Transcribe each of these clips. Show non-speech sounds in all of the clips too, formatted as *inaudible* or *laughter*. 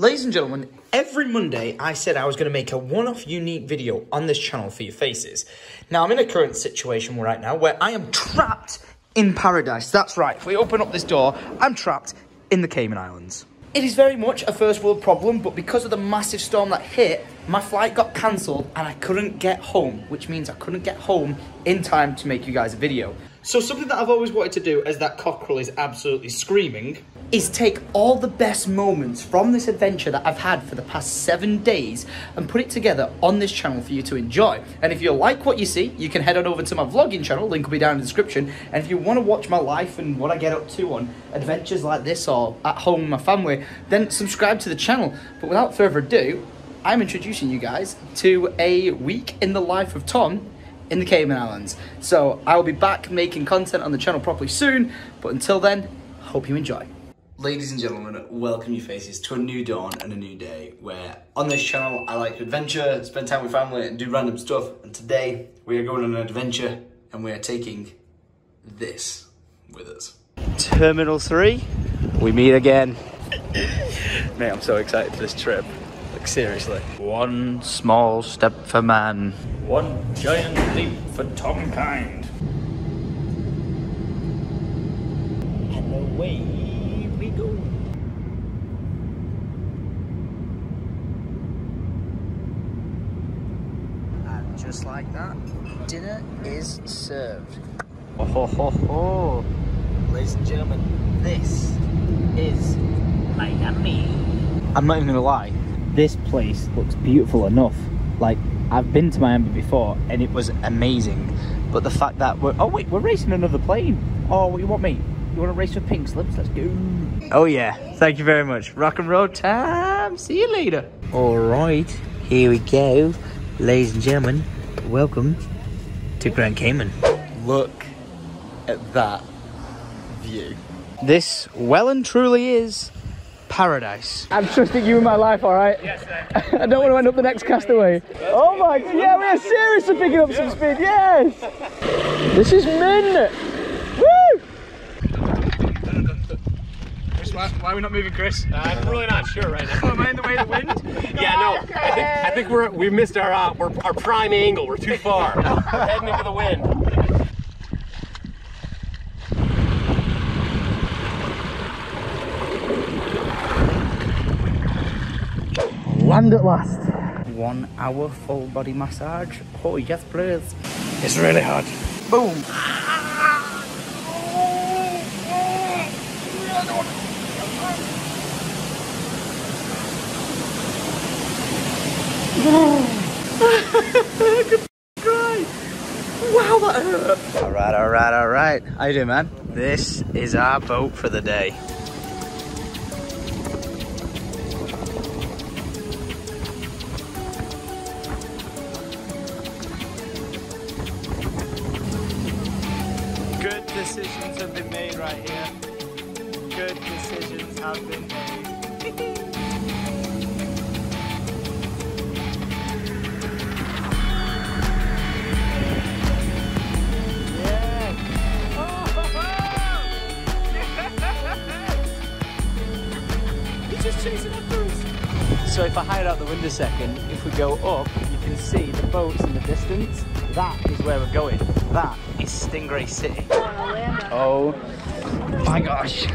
Ladies and gentlemen, every Monday I said I was going to make a one off unique video on this channel for your faces. Now, I'm in a current situation right now where I am trapped in paradise. That's right, if we open up this door, I'm trapped in the Cayman Islands. It is very much a first world problem, but because of the massive storm that hit, my flight got cancelled and I couldn't get home, which means I couldn't get home in time to make you guys a video. So something that I've always wanted to do, as that cockerel is absolutely screaming, is take all the best moments from this adventure that I've had for the past seven days and put it together on this channel for you to enjoy. And if you like what you see, you can head on over to my vlogging channel, link will be down in the description. And if you want to watch my life and what I get up to on adventures like this or at home with my family, then subscribe to the channel. But without further ado, I'm introducing you guys to a week in the life of Tom in the Cayman Islands. So I will be back making content on the channel properly soon, but until then, hope you enjoy. Ladies and gentlemen, welcome you faces to a new dawn and a new day where on this channel I like to adventure, spend time with family and do random stuff and today we are going on an adventure and we are taking this with us. Terminal 3, we meet again. *laughs* Mate, I'm so excited for this trip. Like seriously. One small step for man. One giant leap for Tom Kind. And away we go. And just like that, dinner is served. Oh ho ho ho! Ladies and gentlemen, this is Miami. I'm not even gonna lie, this place looks beautiful enough. Like, I've been to Miami before and it was amazing. But the fact that we're, oh wait, we're racing another plane. Oh, what you want me? You want to race with pink slips? Let's go. Oh yeah, thank you very much. Rock and roll time. See you later. All right, here we go. Ladies and gentlemen, welcome to Grand Cayman. Look at that view. This well and truly is paradise. I'm trusting you in my life, all right? Yes, sir. *laughs* I don't want to end up the next castaway. Oh my, god, yeah, we are seriously picking up some speed, yes! This is mint! Woo! Why, why are we not moving, Chris? I'm really not sure right now. Am I in the way of the wind? *laughs* Yeah, no. I think I think we're we missed our uh, we're, our prime angle. We're too far. We're *laughs* heading into the wind. Land at last. One hour full body massage. Oh yes, please. It's really hot. Boom. Wow, that hurt. All right, all right, all right. How you doing, man? This is our boat for the day. Good decisions have been made right here. Good decisions have been made. *laughs* So if I hide out the window a second, if we go up, you can see the boats in the distance. That is where we're going. That is Stingray City. Oh my gosh.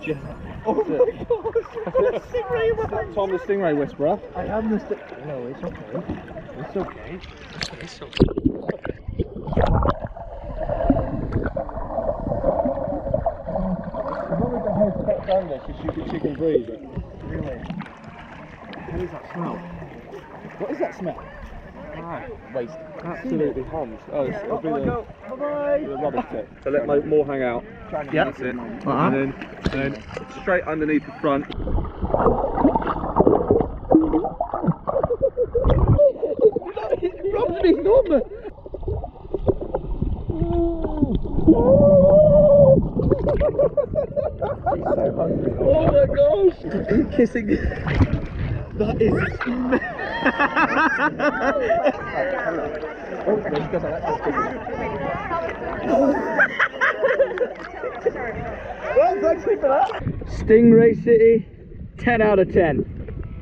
Keeper aimed at you. Tom the Stingray Whisperer. I have missed it. No, it's okay. It's okay. It's okay. Down there, because you could chicken breathe. Really? How does that smell? What is that smell? Ah, Waste. Absolutely hums. Oh, it's, it'll be the, Bye-bye. the rubbish tip. So let my more hang out. Yeah. That's it. Uh-huh. And then, and then straight underneath the front. Rob's Norman. Oh my gosh! Kissing. That is. oh, there she goes like that. Well, thanks for that. Stingray City, 10 out of 10.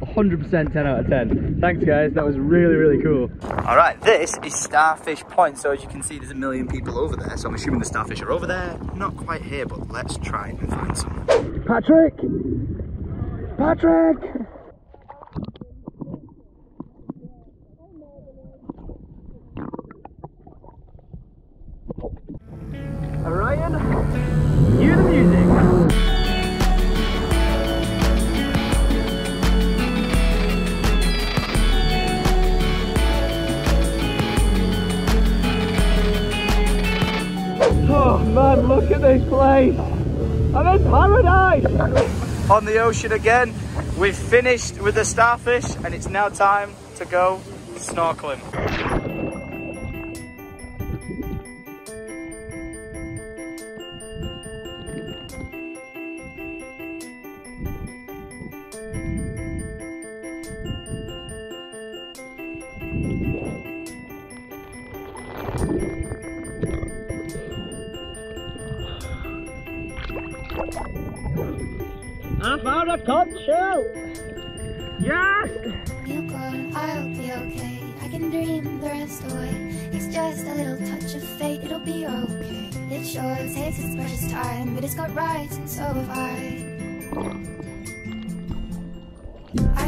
100% 10 out of 10. Thanks guys, that was really, really cool. All right, this is Starfish Point. So as you can see, there's a million people over there. So I'm assuming the starfish are over there. Not quite here, but let's try and find some. Patrick! Patrick! The music. Oh man, look at this place. I'm in paradise. On the ocean again. We've finished with the starfish, and it's now time to go snorkeling. I found a conch shell. Yes! I'll be okay. I can dream the rest away. It's just a little touch of fate, it'll be okay. It sure takes its precious time, but it's got rights, and so have. I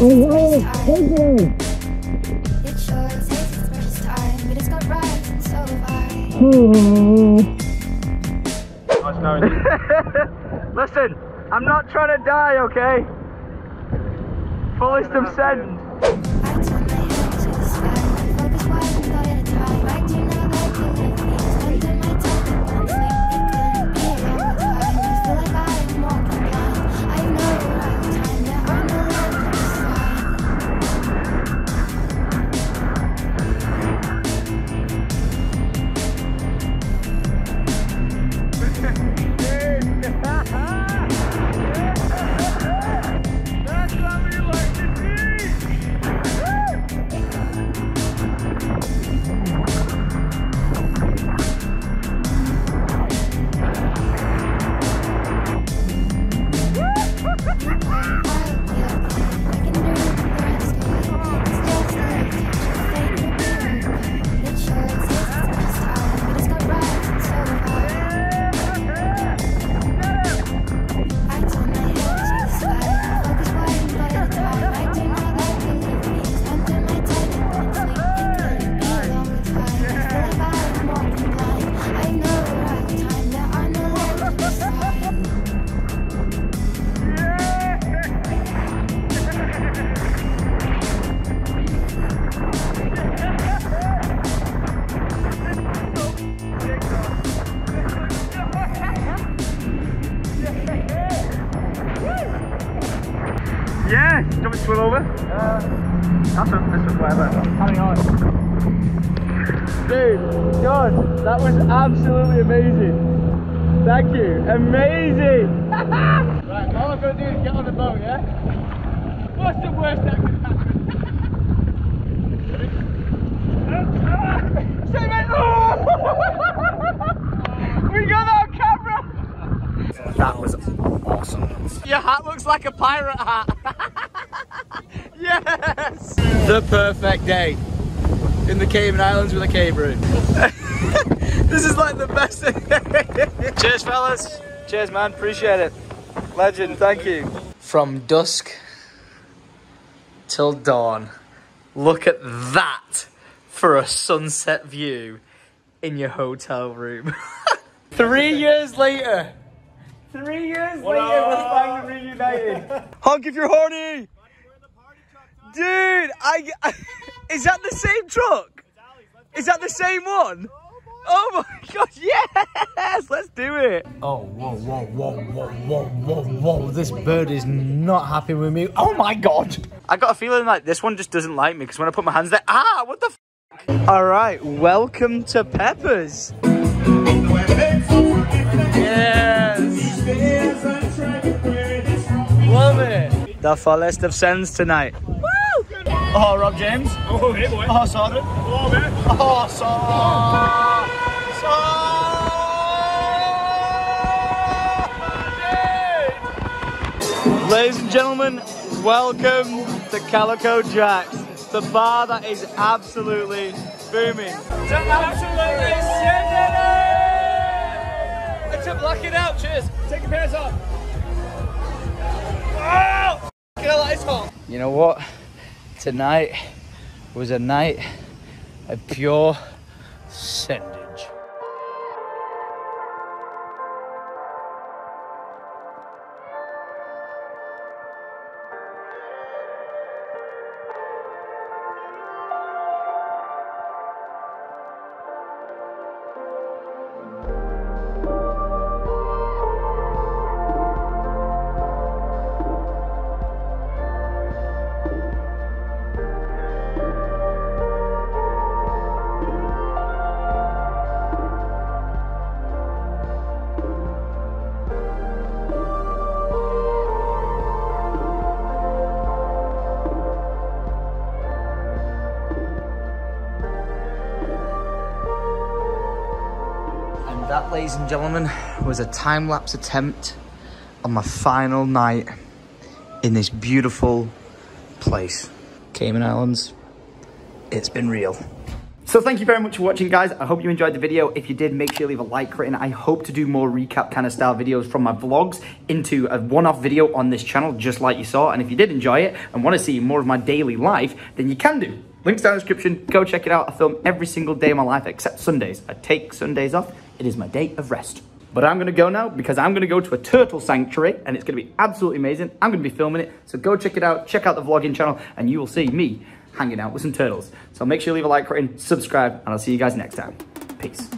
knowing you. Hmm. *laughs* Listen, I'm not trying to die, okay? Fullest of send. That was absolutely amazing. Thank you. Amazing. *laughs* right, all I've got to do is get on the boat, yeah? What's the worst that could happen? *laughs* Say, mate. Oh! *laughs* we got that on camera. That was awesome. Your hat looks like a pirate hat. yes! The perfect day in the Cayman Islands with a Cayman. This is like the best thing. *laughs* Cheers, fellas. Cheers, man. Appreciate it. Legend. Thank you. From dusk till dawn. Look at that for a sunset view in your hotel room. *laughs* Three years later. Three years later, we're finally reunited. Honk if you're horny. Dude, I, I- *laughs* is that the same truck? Is that the same one? Oh my god, yes! Let's do it. Oh, whoa, whoa, whoa, whoa, whoa, whoa, whoa. This bird is not happy with me. Oh my god. I got a feeling like this one just doesn't like me because when I put my hands there, ah, what the f? All right, welcome to Peppers. Yes. Love it. The fullest of sends tonight. Woo! Oh, Rob James. Oh, hey, boy. Oh, Sodra. Oh, man. Oh, so. Ladies and gentlemen, welcome to Calico Jacks, the bar that is absolutely booming. Absolutely sending it! It's a block it out. Cheers. Take your pants off. Oh! Get a light hot. You know what? Tonight was a night of pure sendage. Ladies and gentlemen, was a time lapse attempt on my final night in this beautiful place. Cayman Islands, it's been real. So thank you very much for watching guys. I hope you enjoyed the video. If you did, make sure you leave a like rating. I hope to do more recap kind of style videos from my vlogs into a one-off video on this channel, just like you saw. And if you did enjoy it and want to see more of my daily life, then you can do. Links down in the description. Go check it out. I film every single day of my life except Sundays. I take Sundays off. It is my day of rest. But I'm going to go now because I'm going to go to a turtle sanctuary and it's going to be absolutely amazing. I'm going to be filming it. So go check it out. Check out the vlogging channel and you will see me hanging out with some turtles. So make sure you leave a like rating, subscribe, and I'll see you guys next time. Peace.